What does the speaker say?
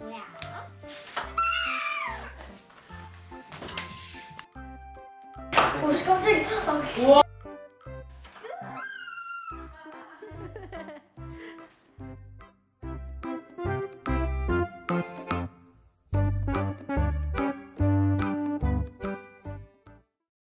오, 아. 아, 아, 깜짝이야. 아, 진짜.